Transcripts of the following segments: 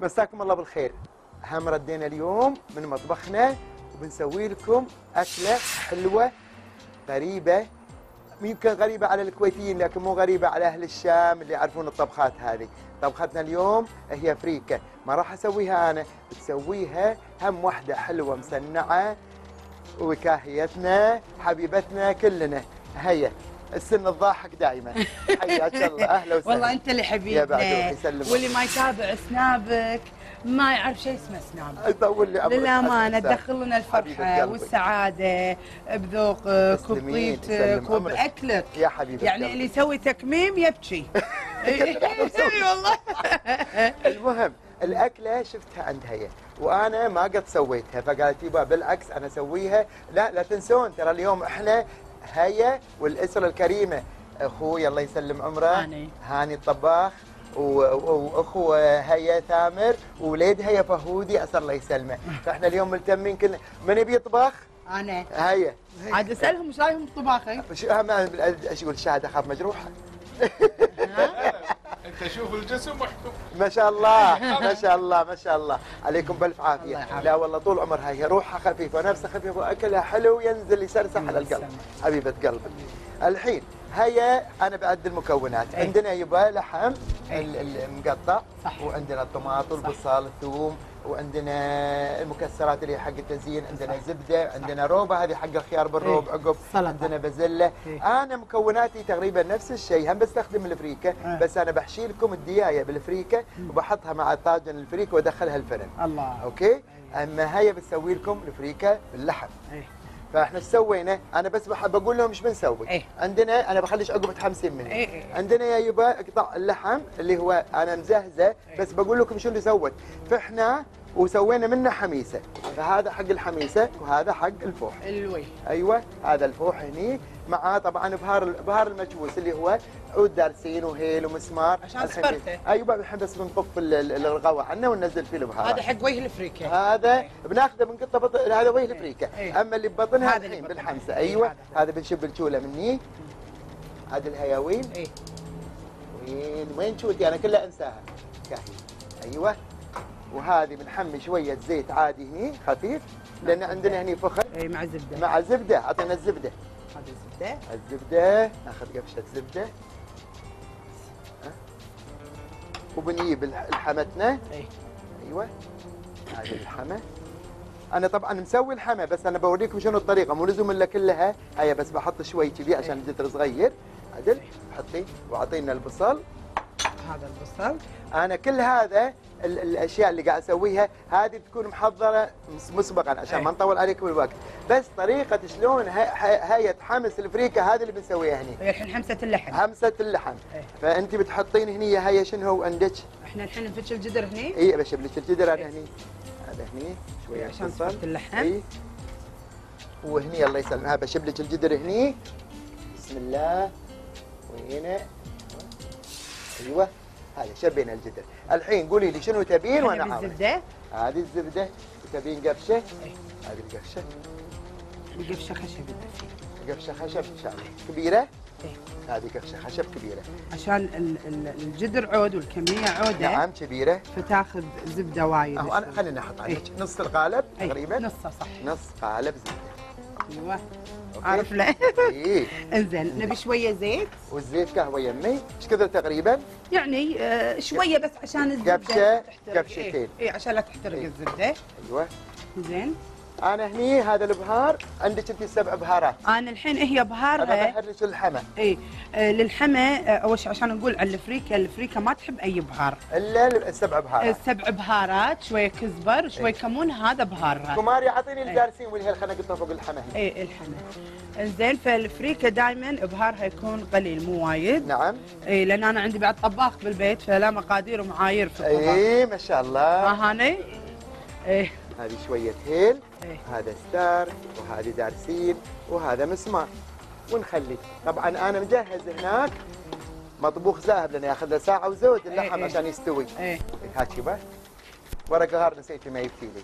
مساكم الله بالخير. هم ردينا اليوم من مطبخنا وبنسوي لكم أكلة حلوة غريبة. يمكن غريبة على الكويتيين لكن مو غريبة على أهل الشام اللي يعرفون الطبخات هذه. طبختنا اليوم هي فريكة ما راح أسويها أنا بتسويها هم واحدة حلوة مسنعة وكاهيتنا حبيبتنا كلنا. هيا. السن الضاحك دائما حياك الله. أهلا وسهلا. والله أنت اللي حبيبنا. واللي ما يتابع سنابك ما يعرف شيء اسمه سناب. يطول لي عمرك للأمانة. تدخل لنا الفرحة. والسعادة بذوقك وبطيبتك. وباكلك يا حبيبي يعني اللي يسوي تكميم يبكي. إي والله. المهم الأكلة شفتها عند هي. وأنا ما قد سويتها. فقالت يبا بالعكس أنا أسويها. لا لا تنسون ترى اليوم إحنا هي والاسره الكريمة. أخوي الله يسلم عمره. هاني. هاني الطباخ. و- و- واخو هيا ثامر. ووليد هيا فهودي اسال الله يسلمه. فإحنا اليوم ملتمين كلنا من يبي يطبخ؟ أنا. هيا. عاد أسألهم إيش رايهم شو إيش يقول الشاهد أخاف مجروحة. أنت شوف الجسم واحكم ما شاء الله ما شاء الله ما شاء الله عليكم بألف عافية. لا والله طول عمرها هي روحها خفيفة ونفسها خفيفة وأكلها حلو ينزل يسرسح على القلب. حبيبة قلبي الحين هيا أنا بعد المكونات أي. عندنا يبا لحم ال- المقطع صح. وعندنا الطماط والبصل الثوم وعندنا المكسرات اللي هي حق التزيين عندنا زبدة عندنا روبه هذه حق الخيار بالروب أي. عقب. عندنا بزله أي. أنا مكوناتي تقريبا نفس الشيء هم بستخدم الفريكه أه. بس أنا بحشي لكم الدياية بالفريكه وبحطها مع طاجن الفريكه وأدخلها الفرن الله okay أما هي بتسوي لكم الفريكه باللحم إيه. فاحنا إيش سوينا؟ أنا بس بحب أقول لهم إيش بنسوي؟ إيه. عندنا أنا بخليش عقب متحمسين مني إيه، إيه. عندنا يا يبا قطع اللحم اللي هو أنا مزهزة بس بقول لكم شو اللي سوت. فإحنا وسوينا منه حميسة. فهذا حق الحميسة وهذا حق الفوح. الوي. أيوه هذا الفوح هني. معاه طبعا بهار بهار المجوس اللي هو عود دارسين وهيل ومسمار. عشان صفرته. أيوه الحين بس ال- الغوى عنه وننزل فيه البهارات هذا حق وجه الأفريقيا. هذا بناخذه بنقطه بط... هذا وجه الفريكه إيه. أما اللي ببطنها الحين. بالحمسه إيه، أيوه. هذا. بنشب الشوله مني. هذا الهياوين. إيه. وين وين شولتي أنا كلها أنساها. أيوه. وهذه بنحمي شوية زيت عادي هني خفيف. لأن عندنا هني فخر. إيه مع زبدة. مع زبدة. أعطينا الزبدة. هذه الزبدة. الزبدة. ناخذ قفشة زبدة. ها؟ وبنجيب الحمتنا. إيه. أيوه. هذه الحمى أنا طبعا مسوي الحمى بس أنا بوريكم شنو الطريقة. مو لزوم إلا كلها. هيا بس بحط شوي كذي عشان الجدر صغير. عدل. حطي. وأعطينا البصل. هذا البصل أنا كل هذا ال- الأشياء اللي قاعد أسويها هذه بتكون محضرة مس- مسبقا عشان ما أي. نطول عليكم الوقت. بس طريقة شلون هي- تحمس الفريكه هذه اللي بنسويها هي الحين حمسه اللحم. همسه اللحم. أي. فأنت بتحطين هني هي شنو هو عندك؟ إحنا الحين نفتش الجدر هني. اي بشب لك الجدر أنا هني. هذا هني شوية عشان. صفت اللحم. اي وهني الله يسلم ها بشب لك الجدر هني. بسم الله. وهنا أيوه. هذا شبينا الجدر. الحين قولي لي شنو تبين وأنا إحنا عاود بالزبدة. هذه الزبدة. وتبين قفشة. هذه القفشة. بقفشه خشب قفشة خشب إن شاء الله. كبيرة؟ إيه. هذه قفشة خشب كبيرة. عشان ال- ال- الجدر عود والكمية عودة. نعم كبيرة. فتاخذ زبدة وايد. أهو أنا خليني أحط عليك. نص القالب أي، تقريبا. نصه صح. نص قالب زبدة. أيوه. له إيه. انزين نبي شوية زيت. والزيت قهوة يمي. إيش كثر تقريبا؟ يعني آه شوية بس عشان الزبدة تحترق. قفشتين. إيه, إيه عشان لا تحترق إيه. الزبدة. أيوه. زين. أنا هني هذا البهار عندك انت سبع بهارات. أنا الحين هي أنا بهارها بحرك الحمى. إي آه للحمى آه أول شيء عشان نقول على الفريكه الفريكه ما تحب أي بهار. إلا السبع بهارات. سبع بهارات شوية كزبر شوية. كمون هذا بهارات كماري أعطيني. الجالسين واللي خلينا نقطها فوق الحمى. هنا. إي الحمى. زين فالفريكه دائما بهارها يكون قليل مو وايد. نعم. إي لأن أنا عندي بعد طباخ بالبيت فلا مقادير ومعايير في الطبخ اي ما شاء الله. ها هاني؟ إيه هذه شوية هيل إيه. هذا ستار وهذه دارسين وهذا مسمار. ونخلي. طبعا أنا مجهز هناك مطبوخ ذهب لأنه يأخذ له ساعة وزود اللحم إيه. عشان يستوي. إيه. هات يبا. ورق غار نسيت ما يفتي لي.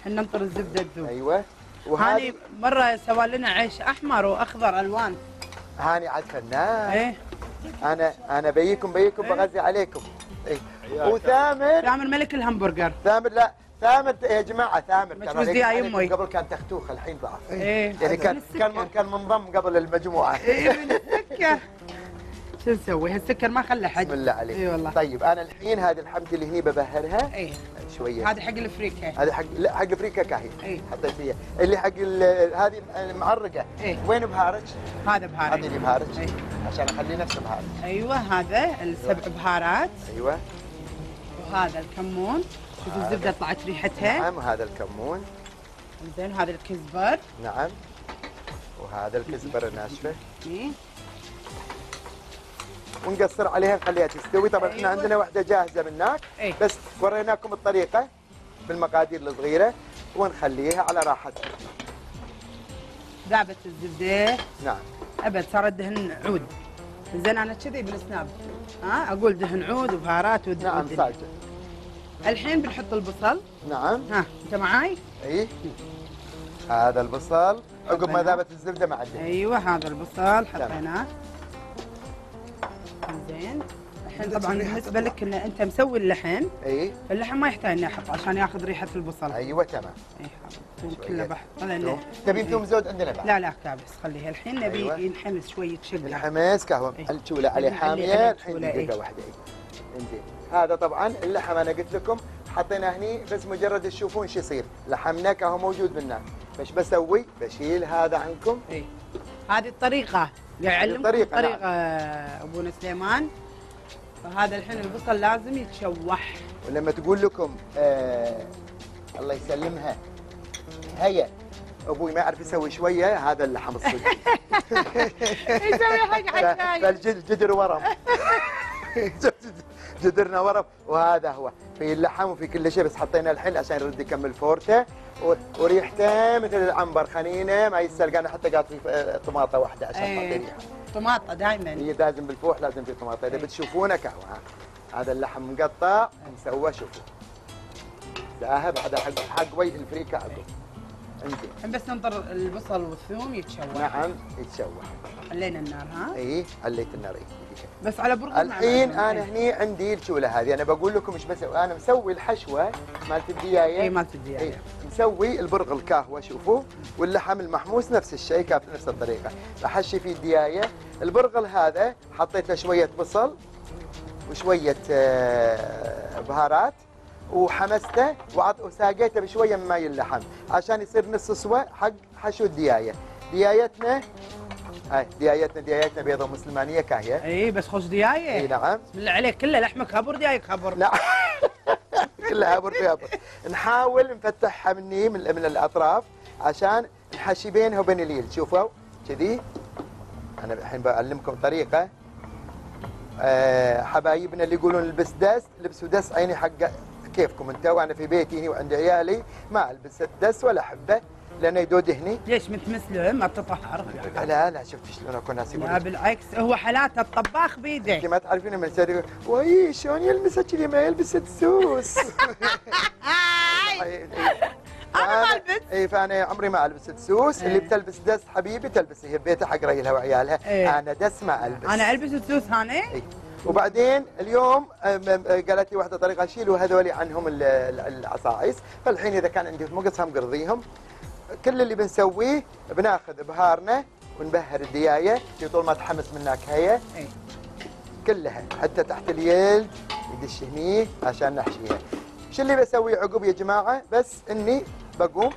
إحنا ننطر الزبدة تذوب. أيوه. وهذه هاني مرة سوى لنا عيش أحمر وأخضر ألوان. هاني عاد فنان إيه. أنا أنا بيكم بيكم إيه. بغذي عليكم. اي وثامر. ثامر ملك الهمبرجر. ثامر لا. ثامر يا جماعة ثامر دي عليكم يمي. قبل كان تختوخ الحين ضعف إيه. يعني كان من كان. كان منضم قبل المجموعة. إيه من السكر. شو نسوي؟ هالسكر ما خلى حد. بسم الله عليك. اي والله. طيب أنا الحين هذه الحمد اللي هني ببهرها. إيه. شوية. هذا حق الفريكة. هذا حق لا حق فريكا كاهي. إيه. حطيت فيها. اللي حق ال- هذه المعرقه إيه. وين بهارج؟ هذا بهارات اعطيني بهارج. إيه. عشان اخليه نفس بهارج. أيوه هذا السبع بهارات. أيوه. وهذا الكمون. شوف الزبدة طلعت ريحتها. نعم وهذا الكمون. زين هذا الكزبر. نعم وهذا الكزبره الناشفة. إيه. ونقصر عليها نخليها تستوي. طبعا إحنا أيوة. عندنا واحدة جاهزة من هناك إيه. بس وريناكم الطريقة بالمقادير الصغيرة ونخليها على راحتها ذابت الزبدة. نعم. أبد صار دهن عود. زين أنا كذي بالسناب. ها أقول دهن عود وبهارات ود- نعم والدنيا. الحين بنحط البصل نعم ها انت معاي إي هذا البصل عقب ما. ذابت الزبدة مع الدهن أيوه هذا البصل حطيناه زين الحين طبعا بالنسبة لك إن أنت مسوي اللحم إي اللحم ما يحتاج إني أحط عشان ياخذ ريحة البصل أيوه تمام إي شوية. كله بحط. له. تبي ثوم. زود عندنا بعد لا لا كابس خليها الحين نبي أيوة. ينحمس شوية شقة الحماس قهوة. الجوله عليه حامية الحين دقيقه. واحدة. انزين هذا طبعا اللحم أنا قلت لكم حطينا هني بس مجرد تشوفون شو يصير. لحمنا كهو موجود بالنار فايش بسوي بشيل هذا عنكم. إي. هذه الطريقة. يعلمكم الطريقة، نعم. الطريقة ابونا سليمان فهذا الحين البصل لازم يتشوح. ولما تقول لكم آه الله يسلمها. هيا. أبوي ما يعرف يسوي شوية هذا اللحم الصدق. يسوي حق حشاي فالجدر ورم. جدرنا ورم وهذا هو. في اللحم وفي كل شيء بس حطينا الحين عشان يرد يكمل فورته وريحته مثل العنبر. خنينه ما يسال أنا حتى قاعد في آه، طماطة واحدة عشان تعطي إيه. ريحه طماطة دائما هي لازم بالفوح لازم في طماطة. إذا إيه. بتشوفونه كهوة. هذا اللحم مقطع مسوى شوفوا. ذاهب هذا حق حق وجه الفريكه عقب انزين بس ننطر البصل والثوم يتشوح. نعم يتشوح. خلينا النار ها؟ اي عليت النار إيه. بس على برغل الحين. أنا هني عندي الشوله هذه؟ أنا بقول لكم إيش بسوي أنا مسوي الحشوة مالت إي الديايه مالت الدياية. إيه، مسوي البرغل كهوه شوفوا. واللحم المحموس نفس الشيء كان بنفس الطريقة. بحشي فيه الدياية. البرغل هذا حطيت له شوية بصل وشوية آه، بهارات وحمسته وعط- وساقيته بشوية من ماي اللحم عشان يصير نص سوا حق حشو الدياية. ديايتنا هاي ديايتنا ديايتنا بيضة مسلمانيه كاهيه إي بس خوش إي ديايه نعم. بسم الله عليك كله لحمك خبر ديايك خبر لا. كلها هبر في هبر نحاول نفتحها مني من, من الأطراف عشان نحشي بينها وبين اليل. شوفوا كذي. أنا الحين بعلمكم طريقة. أه حبايبنا اللي يقولون البس دس لبسوا دس عيني حق كيفكم انت وأنا في بيتي هنا وعند عيالي ما ألبس دس ولا حبه لأنه يدود هني؟ ليش متمسلم ما بتطهر. لا لا شفت شلون اكون ناس لا يقولون بالعكس هو حالاته الطباخ أنت بيده ما تعرفين من يقول وي شلون يلمسها كذي ما يلبس السوس أنا ما ألبس. اي فأنا عمري ما ألبس دسوس اللي إيه. بتلبس دس حبيبي تلبس هي ببيتها حق ريلها وعيالها. إيه. أنا دس ما ألبس. أنا ألبس السوس هاني؟ إيه. وبعدين اليوم قالت لي واحدة طريقة شيلوا هذول عنهم ال- ال- العصايص. فالحين إذا كان عندي مقصهم قرضيهم. كل اللي بنسويه بناخذ بهارنا ونبهر الدياية في طول ما تحمس منك هي. إيه. كلها حتى تحت اليلد يدش هني عشان نحشيها. شو اللي بسويه عقب يا جماعة؟ بس إني بقوم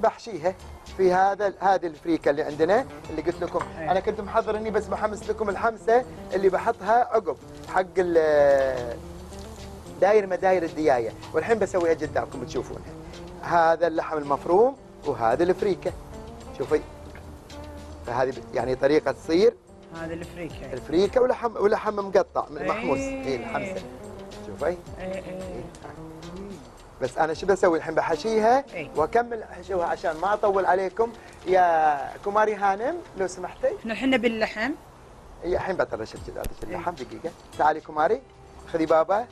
بحشيها في هذا هذه الفريكة اللي عندنا اللي قلت لكم. أي. أنا كنت محضر إني بس بحمس لكم الحمسة اللي بحطها عقب حق ال- داير مداير الدياية. والحين بسويها قدامكم بتشوفونها هذا اللحم المفروم. وهذا الفريكه شوفي فهذه يعني طريقة تصير. هذا الفريكه الفريكه ولحم ولحم مقطع إيه. محموس اي الحمسه شوفي. إيه إيه. بس أنا شو بسوي؟ الحين بحشيها. وأكمل حشوها عشان ما أطول عليكم. يا كماري هانم لو سمحتي. إحنا الحين باللحم. هي الحين بطرش. اللحم. دقيقة. تعالي كماري خذي بابا.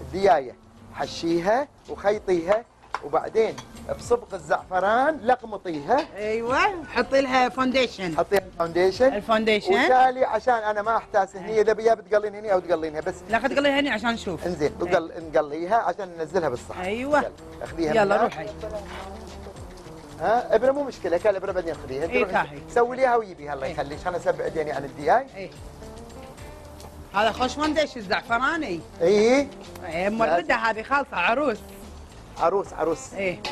الديايه حشيها وخيطيها. وبعدين بصبغ الزعفران لقمطيها أيوه حطي لها فونديشن حطيها فاونديشن الفاونديشن وتالي عشان أنا ما أحتاس هني إذا بيها بتقلين هني أو تقلينها بس لا خد قليها هني عشان نشوف. انزين وقل نقليها عشان ننزلها بالصحن. يلا، أخذيها يلا. روحي. ها إبرة مو مشكلة كان الابره بعدين خذيها. انت إيه،. سوي ليها ويبيها الله إيه. يخليك خلنا اسبع ايديني عن الدياي. إيه. هذا خوش فاونديشن الزعفراني اي إيه مورده هذه خالصة عروس. عروس عروس. إيه.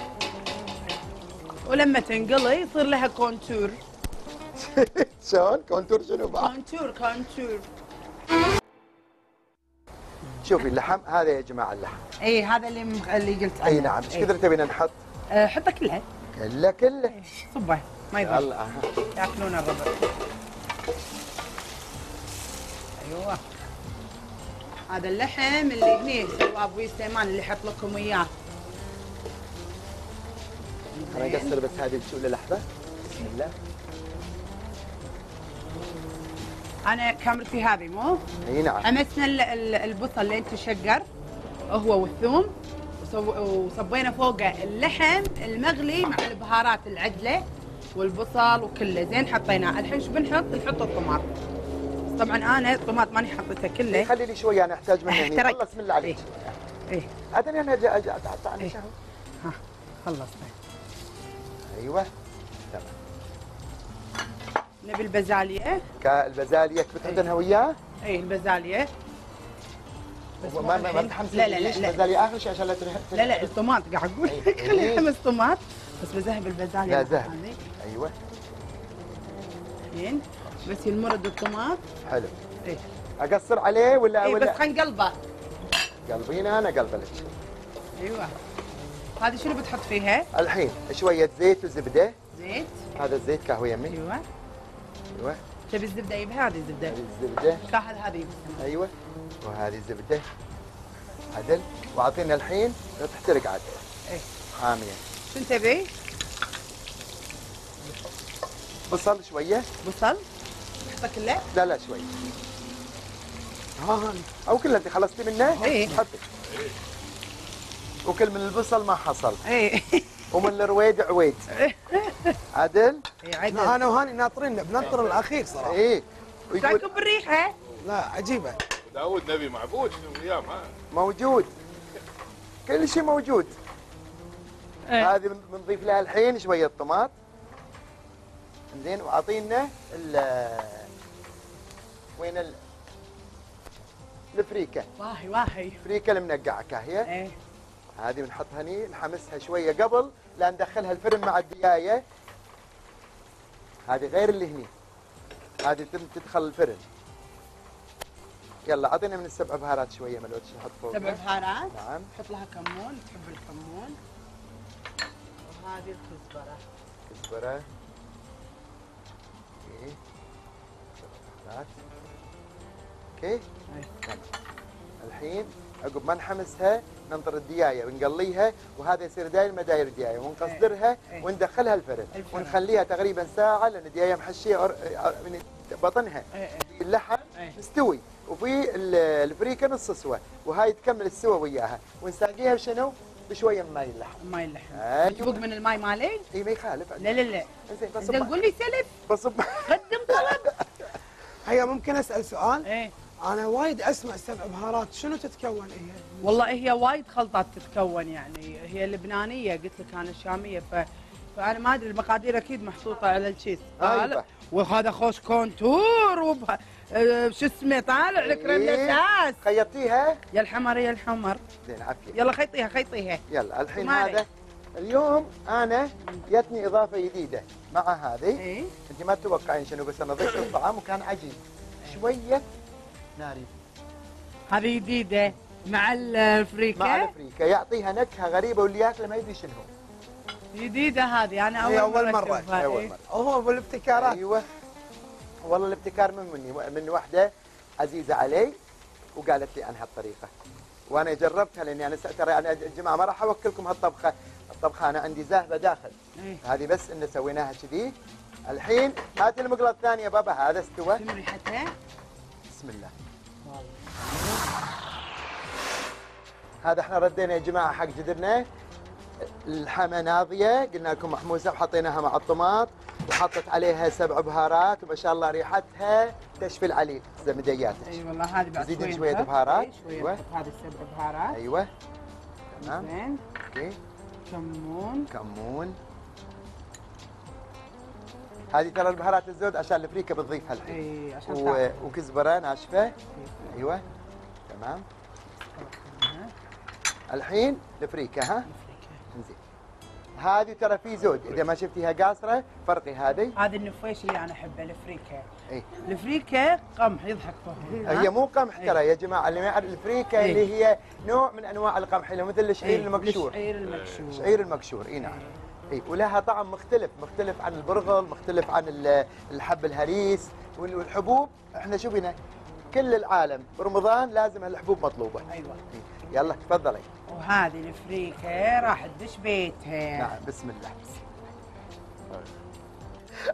ولما تنقلي يصير لها كونتور. شلون؟ كونتور شنو بعد؟ كونتور كونتور. شوفي اللحم هذا يا جماعة اللحم. اي هذا اللي مخ... اللي قلت أي. نعم. إيش إيه. كثر تبينا نحط؟ أه حطه كلها كله كله. إيه، صبه ما يضر يلا. ياكلون الربع. أيوه. هذا اللحم اللي هني أبوي سليمان اللي حط لكم إياه. خلينا نقصر بس هذه الشوله لحظه بسم الله. أنا كاميرتي هذه مو؟ أي نعم. حمسنا ال- ال- البصل اللي أنت شقر هو والثوم. وصبينا فوقه اللحم المغلي مع البهارات العدلة والبصل وكله. زين حطيناه. الحين شو بنحط؟ نحط الطماط. طبعا أنا الطماط ماني حطيته كله. خلي لي شوية أنا أحتاج منه. هني احترق. خلص بسم الله عليك. إيه عادني أنا أجي أجي أقطع إيه. شهر ها خلصت أيوه. تمام. نبي البزالية. كالبزالية كنت عندنا وياه؟ اي البزالية. بس ما ما لا لا لا لا. آخر شيء عشان لا تنهي لا لا الطماط قاعد أقول. إيه. خلي خمس طماط. بس بذهب البزالية لا ذهب. أيوه. الحين بس ينمرد الطماط. حلو. إيه. أقصر عليه ولا اي بس ولا خلينا نقلبه قلبينا أنا قلب لك. أيوه. هذه شنو بتحط فيها؟ الحين شوية زيت وزبدة. زيت. هذا الزيت كهوة يمي. أيوه. أيوه. تبي الزبدة؟ يبها هذه الزبدة. هذه الزبدة. كاهل هذه أيوه. وهذه الزبدة. عدل. وأعطينا الحين تحترق عاد. إيه. حامية. شنو تبي؟ بصل شوية. بصل. نحطه كله؟ لا لا شوي. ها أو كله أنت خلصتي منه؟ إيه. حطي. وكل من البصل ما حصل. إيه. ومن الرويد عويد عدل؟ إيه عدل. أنا وهاني ناطرين بننطر الأخير صراحة. إيه. ويقول بالريحة؟ لا عجيبة. داود نبي معبود وياه ما موجود. كل شيء موجود. إيه. هذه بن- بنضيف لها الحين شوية طماط. زين وأعطينا ال وين ال الفريكة. واهي واهي. الفريكه المنقعة كاهيه إيه. هذه بنحطها هني نحمسها شوية قبل لا ندخلها الفرن مع الدياية. هذه غير اللي هني. هذه تم تدخل الفرن. يلا اعطينا من السبع بهارات شوية ملوتش نحط فوق سبع بهارات. نعم. حط لها كمون. تحب الكمون؟ وهذه الكزبرة. كزبرة. okay سبع بهارات. okay. تمام. الحين عقب ما نحمسها ننطر الدياية ونقليها وهذا يصير داير مداير دياية ونقصدرها إيه. وندخلها الفرن. ونخليها تقريبا ساعة لأن الدياية محشية من بطنها إيه إيه اللحم إيه. مستوي وفي ال- الفريكة نص سوا وهاي تكمل السوا وياها ونساقيها بشنو؟ بشوية من ماي اللحم ماي اللحم. تبوق من الماي مالي؟ إي ما يخالف لا لا لا زين بصب تقول لي سلف بصب قدم طلب هيا ممكن أسأل سؤال إيه أنا وايد أسمع سبع بهارات شنو تتكون هي؟ والله هي وايد خلطات تتكون يعني هي لبنانية قلت لك أنا شامية ف فأنا ما أدري المقادير أكيد محطوطة على الشيس. أيوة. طالع وهذا خوش كونتور وبه... آه، شو اسمه طالع لك إيه. أساس خيطيها؟ يا الحمر يا الحمر. زين عافية. يلا خيطيها خيطيها. يلا الحين. هذا. اليوم أنا جتني إضافة جديدة مع هذه. إيه. أنت ما تتوقعين شنو بس أنا ضفت الطعام وكان عجيب شوية ناري هذه جديدة مع الفريكه مع الفريكه يعطيها نكهة غريبة واللي ياكله ما يدري شنو. جديدة هذه أنا هي أول أول مرة مرة. أشوفها. أول إيه. مرة. هو بالابتكارات أيوه. والله الابتكار من مني من واحدة عزيزة علي وقالت لي عن هالطريقة. وأنا جربتها لأني أنا ترى أنا يا جماعة ما راح أوكلكم هالطبخة. الطبخة أنا عندي ذاهبه داخل. إيه. هذه بس إن سويناها كذي. الحين هات المقلة الثانية بابا هذا استوى. شنو ريحتها؟ بسم الله. هذا إحنا ردينا يا جماعة حق جدرنا. اللحمه ناضية. قلنا لكم محموسه وحطيناها مع الطماط وحطت عليها سبع بهارات وما شاء الله ريحتها تشفي العليل. زمدياتك اي والله هذه بعد زيدين شوي شوية. بهارات. شوية أيوة. هذه السبع بهارات. أيوه. تمام. زين. okay. كمون. كمون. هذه ترى البهارات الزود عشان الفريكه بتضيفها الحين إي عشان و... وكزبره ناشفه أيوه. تمام. الحين الفريكه ها؟ زين هذه ترى في زود. إذا ما شفتيها قاصرة فرقي هذه. هذه النفيش اللي أنا احبه الفريكه إي. الفريكه قمح يضحك فهو هي مو قمح ترى يا جماعة اللي ما يعرف الفريكه إيه. اللي هي نوع من أنواع القمح اللي مثل الشعير المقشور الشعير المقشور الشعير المقشور إي نعم. ولها طعم مختلف مختلف عن البرغل مختلف عن ال- الحب الهريس وال- والحبوب. إحنا شو بنا؟ كل العالم برمضان لازم هالحبوب مطلوبة. أيوه. يلا تفضلي. وهذه الفريكة راح تدش بيتها. نعم بسم الله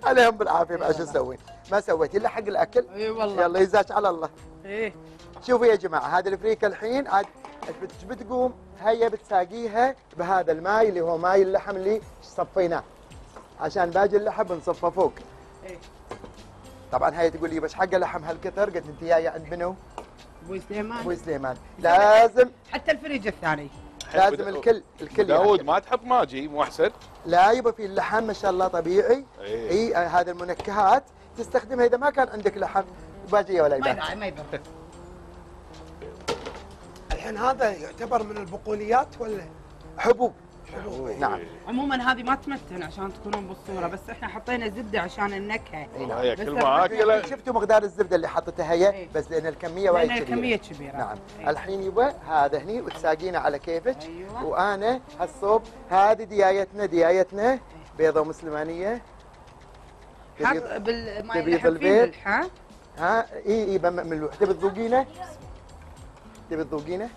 عليهم بالعافية ما شو أسوي ما سويت إلا حق الأكل. اي والله. يلا يزاك على الله. إيه. شوفوا يا جماعة هذه الفريكة الحين عاد بت- بتقوم؟ هي بتساقيها بهذا الماي اللي هو ماي اللحم اللي صفيناه. عشان باقي اللحم بنصفه فوق. إيه. طبعا هي تقول لي بس حق لحم هالكثر قلت أنت جاية عند منو؟ أبو سليمان. أبو سليمان. لازم حتى الفريج الثاني. لازم الكل الكل داود. ما تحط ماجي مو أحسن؟ لا يبقى في اللحم ما شاء الله طبيعي. إيه. إي آه، هذه المنكهات. تستخدمها إذا ما كان عندك لحم. باجية ولا ما يبات ما يضر الحين هذا يعتبر من البقوليات ولا؟ حبوب. حبوب. نعم. عموما هذه ما تمتن عشان تكونون بالصورة بس إحنا حطينا زبدة عشان النكهة. هي بس كل ما أكلة. شفتوا مقدار الزبدة اللي حطيتها هي؟ إيه. بس لأن الكمية وايد لأن كبيرة. الكمية كبيرة. نعم. إيه. الحين يبا هذا هني وتساقينه على كيفك. أيوة. وأنا هالصوب هذه ديايتنا ديايتنا بيضة مسلمانية. حط بالماء البيض؟ ملح ها؟ ها إي إي بم- ملوح تبي تذوقينه تبي تذوقينه؟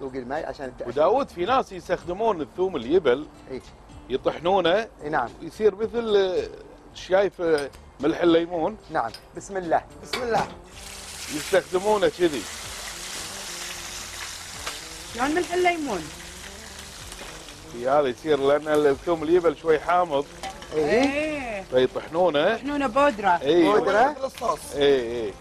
ذوقي الماي عشان. وداود في ناس يستخدمون الثوم اليبل إي. يطحنونه. إي نعم. يصير مثل آه، شايف آه، ملح الليمون. نعم. بسم الله. بسم الله. يستخدمونه كذي. شلون ملح الليمون؟ في هذا يصير لأن الثوم اليبل شوي حامض. إي. فيطحنونه. يطحنونه بودرة. إي. بودرة. مثل الصوص إي إي.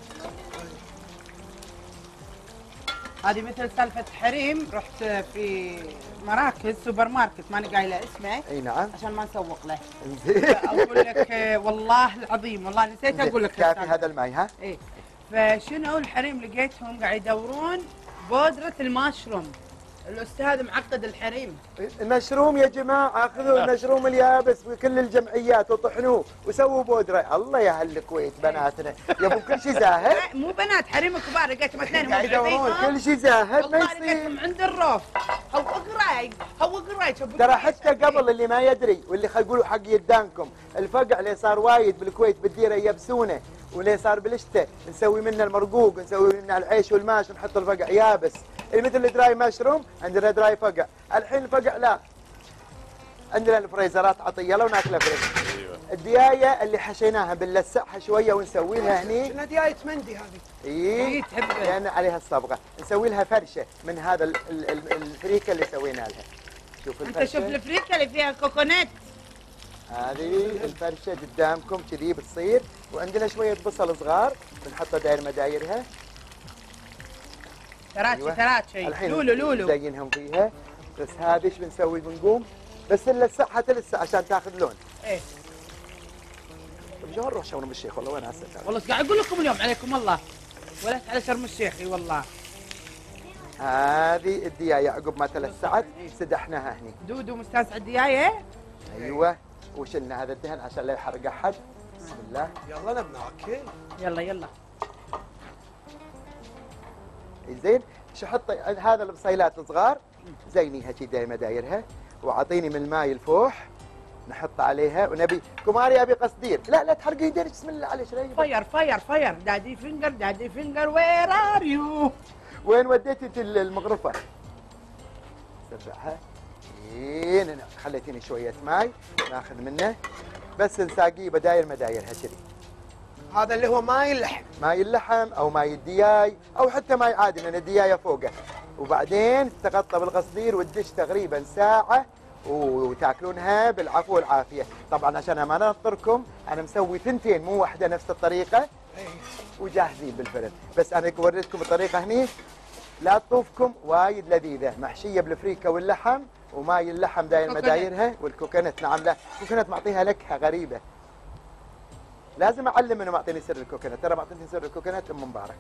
هذه مثل سالفة حريم. رحت في مراكز سوبر ماركت ماني قايلة اسمه. أي نعم. عشان ما نسوق له. أقول لك والله العظيم والله نسيت أقول لك كافي. هذا الماي ها؟ إيه. فشنو الحريم لقيتهم قاعد يدورون بودرة الماشروم الأستاذ معقد الحريم. المشروم يا جماعة خذوا المشروم اليابس بكل الجمعيات وطحنوه وسووا بودرة. الله يا أهل الكويت بناتنا. يبون كل شيء جاهز؟ مو بنات حريم كبار لقيتهم اثنين قاعد يدورون موجودين. كل شيء جاهز ما يصير. عند الروف. هو قراي هو قراي. شوفوا ترى حتى. قبل اللي ما يدري واللي خل يقولوا حق يدانكم الفقع اللي صار وايد بالكويت بالديرة يبسونه. واللي صار بالشتاء نسوي منه المرقوق نسوي منه العيش والماش ونحط الفقع. يابس. مثل ال dry mushroom عندنا dry فقع. الحين الفقع لا. عندنا الفريزرات عطية لو ناكله freeze أيوه. الدياية اللي حشيناها بنلسعها شوية ونسوي لها هني. شنو دياية مندي هذه؟ اي إيه، تحبه. لأن عليها الصبغة. نسوي لها فرشة من هذا ال- ال- ال- الفريكة اللي سوينا لها. شوف أنت الفرشة. شوف الفريكة اللي فيها كوكونات هذه الفرشة قدامكم كذي بتصير. وعندنا شوية بصل صغار بنحطها داير مدايرها. تراتشي أيوة. تراتشي. لولو لولو. نزينهم فيها. بس هذه إيش بنسوي؟ بنقوم. بس نلسعها تلسع عشان تاخذ لون. إيه. طيب شلون نروح شاورما الشيخ والله وين هسه؟ والله قاعد أقول لكم اليوم عليكم الله. ولا على شرم الشيخ إي والله. هذه الدياية عقب ما تلسعت إيه. سدحناها هني. دودو مستانس على الدياية. أيوه. وشلنا هذا الدهن عشان لا يحرق أحد. بسم الله يلا نبنا أوكي يلا يلا زين شو حطي هذا البصيلات الصغار؟ زينيها كذي دايما دايرها وأعطيني من الماي الفوح نحط عليها ونبي كماري أبي قصدير. لا لا تحرقي يدينك بسم الله عليك fire fire fire daddy finger daddy finger where are you وين وديتي انت المغرفه؟ سرعها زين خليتيني شوية ماي ناخذ منه. بس نساقيه بداير مدايرها كذي هذا اللي هو ماي اللحم. ماي اللحم أو ماي الدياي أو حتى ماي عادي لأن الديايه فوقه. وبعدين تغطى بالقصدير وتدش تقريبا ساعة وتاكلونها بالعفو والعافية. طبعا عشان ما ننطركم أنا مسوي ثنتين مو واحدة نفس الطريقة. وجاهزين بالفرن. بس أنا وريتكم الطريقة هني. لا تطوفكم وايد لذيذة. محشية بالفريكة واللحم. وماي اللحم داير. مدايرها والكوكونات. نعم لا الكوكونات معطيها نكهه غريبة. لازم أعلم إنه معطيني سر الكوكونات. ترى معطيني سر الكوكونات أم مبارك.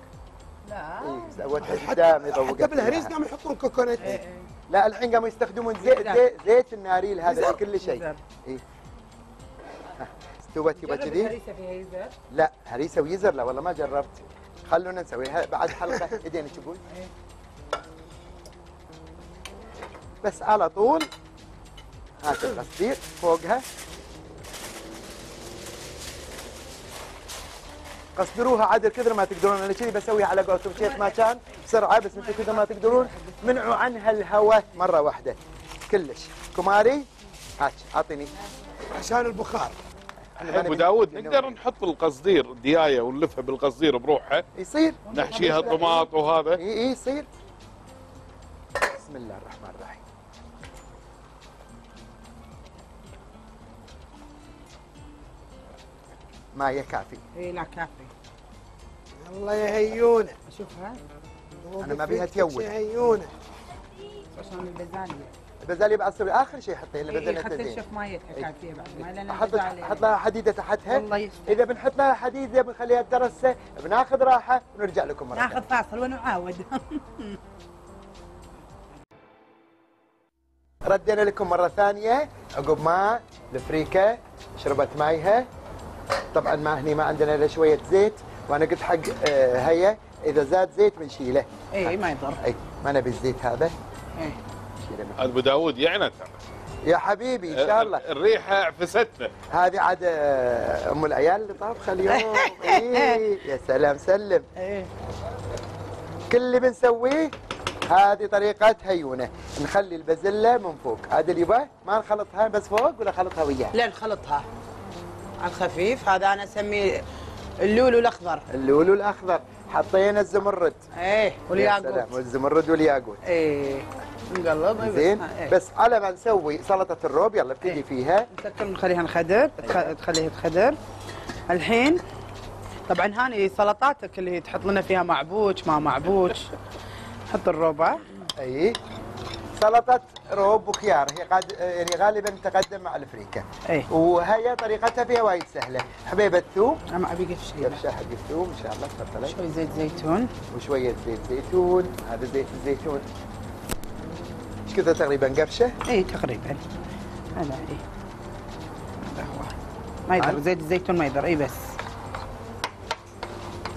لا. إيه سوتها حتى قدامي ضوقت حتى بالهريس. قاموا يحطون كوكونات إيه، إيه. لا الحين قاموا يستخدمون زيت زيت, زيت الناريل هذا زر. في كل شيء. إيه. ها، استوت جرب كذي الهريسة فيها يزر لا هريسة ويزر لا والله ما جربت. خلونا نسويها بعد حلقة. إيدين تشوفون بس على طول. هات القصدير فوقها. قصدروها عدل كثر ما تقدرون. أنا كذي بسويها على قولتهم كيف ما كان بسرعة بس أنتم كثر ما تقدرون. منعوا عنها الهواء مرة واحدة. كلش. كماري؟ هات أعطيني. عشان البخار. أبو داود نقدر نحط بالقصدير ديايه ونلفها بالقصدير بروحها؟ يصير. نحشيها طماط وهذا. إي إي يصير. بسم الله الرحمن الرحيم. ما هي كافي. إي لا كافي. الله يهيونه. أشوفها. أنا ما بيها تيود. يهيونه. عشان البزالية. البزالية بعد تسوي آخر شيء حطي لها اي بزلة حتى نشوف مايتها كان فيها بعد أحط أحط لها حديدة تحتها. والله يستر. إذا بنحط لها حديدة بنخليها تدرسه بناخذ راحة ونرجع لكم مرة ناخذ. فاصل ونعاود. ردينا لكم مرة ثانية. عقب ما الفريكة شربت مايها. طبعا ما هني ما عندنا إلا شوية زيت وأنا قلت حق آه، هيا إذا زاد زيت بنشيله. اي ما يضر. اي ما نبي الزيت هذا. اي نشيله من- أبو داود يعني ترى يا حبيبي إن شاء الله. الريحة عفستنا هذه عاد آه، أم العيال اللي طابخه اليوم إيه، يا سلام سلم. إيه. كل اللي بنسويه هذه طريقة هيونة. نخلي البزلة من فوق. هذا اللي يبغى ما نخلطها بس فوق ولا خلطها وياه؟ لا نخلطها. على الخفيف هذا أنا أسميه اللولو الأخضر. اللولو الأخضر. حطينا الزمرد. إيه والياقوت. والزمرد والياقوت. إيه نقلب. زين. إيه. بس على ما نسوي سلطة الروب يلا ابتدي إيه. فيها. نسكر نخليها نخدر تخ- تخليها تخدر. الحين طبعا هاني سلطاتك اللي تحط لنا فيها معبوش ما معبوش حط الربع اي سلطة روب وخيار. هي قاد يعني غالبا تقدم مع الفريكة إيه. وهي طريقتها فيها وايد سهلة. حبيبة ثوم ابي قفش شيء قفشة حق الثوم إن شاء الله تفضلي. شوي زيت زيتون. وشوية زيت زيتون. هذا زيت الزيتون إيش كذا تقريبا قفشة؟ اي تقريبا. هذا اي هذا هو. ما يضر زيت الزيتون ما يضر اي بس.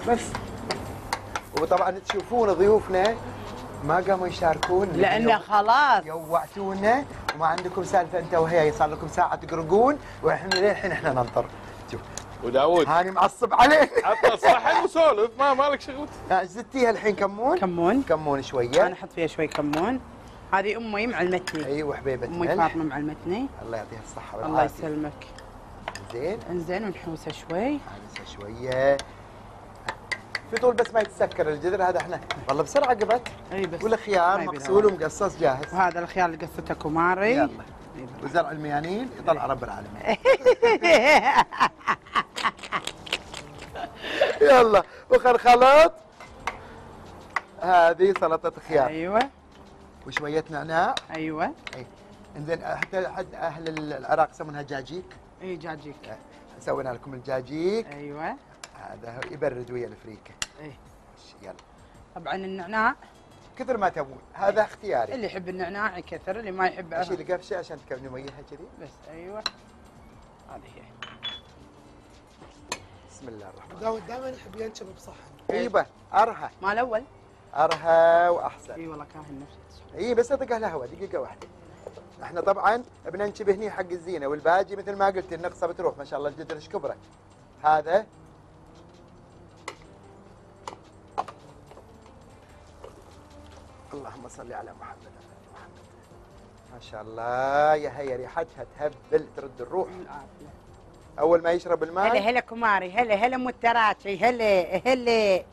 بس. وطبعا تشوفون ضيوفنا ما قاموا يشاركون. لأنه خلاص. يوعتونا. وما عندكم سالفة أنت وهي صار لكم ساعة تقرقون. وإحنا للحين إحنا ننطر. شوف. ابو داود هاني معصب عليك. حط الصحن وسولف ما مالك شغل. ها، زدتيها الحين كمون؟ كمون. كمون أنا شوية أحط فيها شوي كمون. هذه أمي معلمتني. أيوه حبيبه أمي فاطمة معلمتني. الله يعطيها الصحة الله والعافيه يسلمك. زين. انزين ونحوسه شوي. هذا شوية. في طول بس ما يتسكر الجذر هذا إحنا والله بسرعة قبت إي بس. والخيار مغسول. ومقصص جاهز. وهذا الخيار اللي قصته كماري يلا. وزرع الميانين يطلع رب العالمين. يلا. وخلخلط هذه سلطة خيار. أيوه. وشوية نعناع. أيوه. إي. إنزين حتى حد أهل العراق يسمونها جاجيك. إي جاجيك. سوينا لكم الجاجيك. أيوه. هذا يبرد ويا الفريكة إيه. يلا. طبعا النعناع. كثر ما تبون هذا اختياري. اللي يحب النعناع يكثر اللي ما يحب اشيل قفشة عشان تكونوا وياها كذي؟ بس أيوه. هذه هي. بسم الله الرحمن داود دائما يحب ينشب بصحن. أيوه ارهى مال الأول؟ ارهى وأحسن. إي والله كاهن نفسه إي بس أطقها الهواء دقيقة واحدة. إحنا طبعا بننشب هني حق الزينة والباقي مثل ما قلت النقصة بتروح ما شاء الله الجدر إيش كبره؟ هذا اللهم صل على محمد. وعلى آل محمد ما شاء الله يا هي ريحتها تهبل ترد الروح. أول ما يشرب الماء. هلا هلا كماري هلا هلا متراتشي هلا هلا.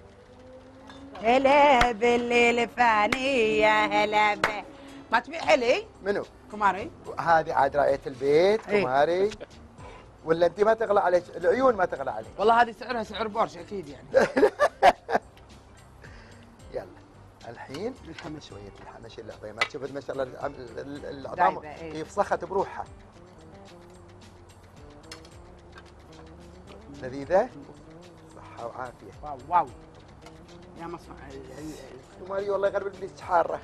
هلا بالليل فانية هلا ب- ما تبيع حلي منو؟ كماري. هذه عاد رأية البيت إيه. كماري. ولا أنت ما تغلى عليك العيون ما تغلى عليك. والله هذه سعرها سعر بورش أكيد يعني. الحين شوية الحمى شيل العظيم ما تشوف ما شاء الله العظام دايبة، إيه. كيف صخت بروحها. لذيذة؟ صحة وعافية. واو واو. يا مصنع ال- ال- كماري والله يغرب البليس حاره.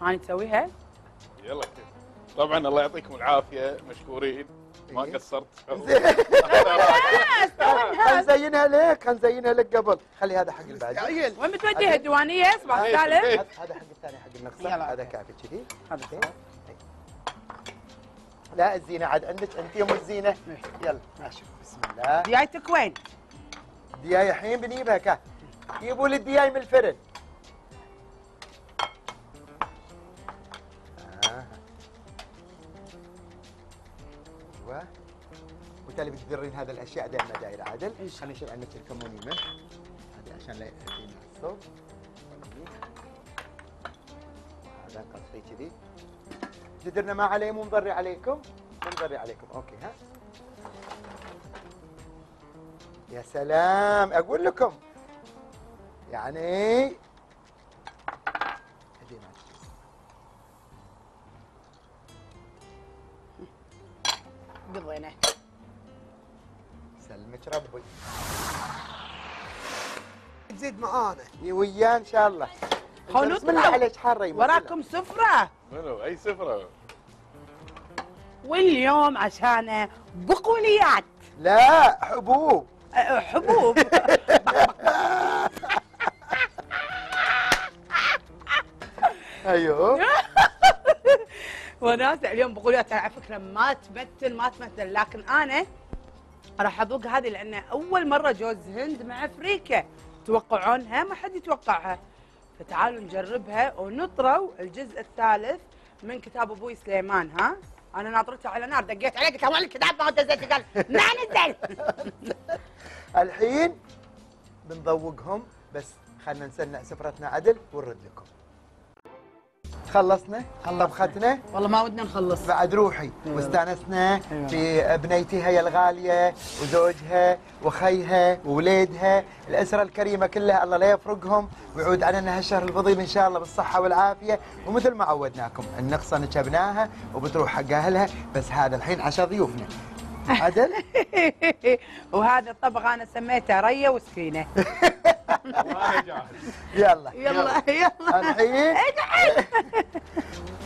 هاني تسويها؟ يلا كيف؟ طبعا الله يعطيكم العافية مشكورين. ما إيه. قصرت. خل نزينها لك خل نزينها لك قبل. خلي هذا حق الباقي عيل. وين بتوديها الديوانية؟ صباح الثالث. هذا حق الثاني حق النقصه يلا. هذا كافي كذي. هذا. لا الزينة عاد عندك أنت يوم الزينة. يلا. ماشي. بسم الله. ديايتك وين؟ دياي الحين بنجيبها كا. جيبوا لي الدياي من الفرن. وانت اللي بتدرين هذه الأشياء دائما دايره شاء خلينا نشوف عندك الكمون يمه هذه عشان لا يأتينا الصوت. هذا قصدي كذي. جدرنا ما عليه مو مضري عليكم. مو مضري عليكم. أوكي ها. يا سلام. أقول لكم يعني سلمك ربي تزيد معانا وياه إن شاء الله. أنت بسم الله. عليك يمه. وراكم سفرة. منو؟ أي سفرة؟ واليوم عشان بقوليات. لا حبوب. أه، حبوب. أيوه. وناس اليوم بقوليات على فكرة ما تمثل ما تمثل لكن أنا راح اذوق هذه لأن أول مرة جوز هند مع فريكه توقعونها؟ ما حد يتوقعها. فتعالوا نجربها ونطروا الجزء الثالث من كتاب أبوي سليمان ها؟ أنا ناطرته على نار دقيت عليه قلت له الكتاب ما دزيت قال ما نزل. الحين بنذوقهم بس خلنا نسنع سفرتنا عدل ونرد لكم. خلصنا طبختنا والله ما ودنا نخلص. بعد روحي واستانسنا. في بنيتها هي الغالية وزوجها وخيها ووليدها. الأسرة الكريمة كلها الله لا يفرقهم. ويعود علينا هالشهر الفضيل إن شاء الله بالصحة والعافية. ومثل ما عودناكم النقصة نشبناها وبتروح حق أهلها بس هذا الحين عشان ضيوفنا. عدل؟ وهذا الطبق أنا سميته ريه وسكينة. يلا. يلا يلا. الحين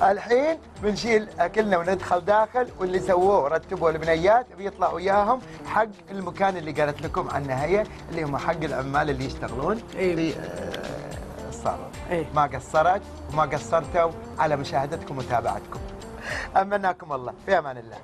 الحين بنشيل أكلنا وندخل داخل واللي سووه رتبوا البنيات بيطلع وياهم حق المكان اللي قالت لكم عنه هي اللي هم حق العمال اللي يشتغلون إيه. في آه، الصالون إيه. ما قصرت وما قصرتوا على مشاهدتكم ومتابعتكم. أمناكم الله. في أمان الله.